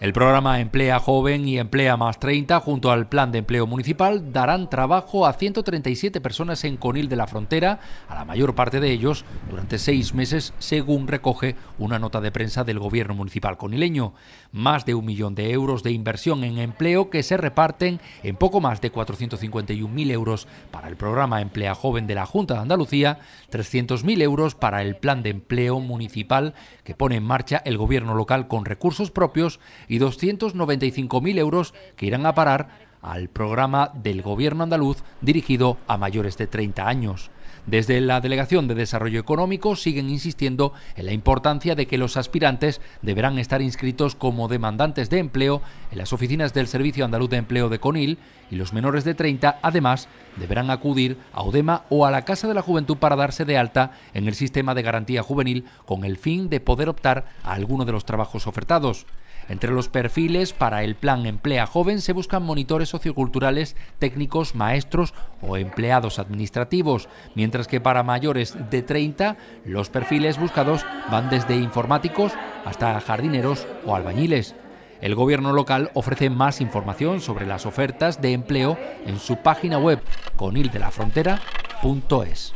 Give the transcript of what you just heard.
El programa Emplea Joven y Emplea Más 30, junto al Plan de Empleo Municipal, darán trabajo a 137 personas en Conil de la Frontera, a la mayor parte de ellos durante seis meses, según recoge una nota de prensa del Gobierno Municipal conileño. Más de un millón de euros de inversión en empleo que se reparten en poco más de 451.000 euros para el programa Emplea Joven de la Junta de Andalucía, 300.000 euros para el Plan de Empleo Municipal que pone en marcha el Gobierno local con recursos propios y 295.000 euros que irán a parar al programa del Gobierno andaluz dirigido a mayores de 30 años. Desde la Delegación de Desarrollo Económico siguen insistiendo en la importancia de que los aspirantes deberán estar inscritos como demandantes de empleo en las oficinas del Servicio Andaluz de Empleo de Conil y los menores de 30 además deberán acudir a UDEMA o a la Casa de la Juventud para darse de alta en el sistema de garantía juvenil con el fin de poder optar a alguno de los trabajos ofertados. Entre los perfiles para el plan Emplea Joven se buscan monitores socioculturales, técnicos, maestros o empleados administrativos, mientras que para mayores de 30 los perfiles buscados van desde informáticos hasta jardineros o albañiles. El gobierno local ofrece más información sobre las ofertas de empleo en su página web conildelafrontera.es.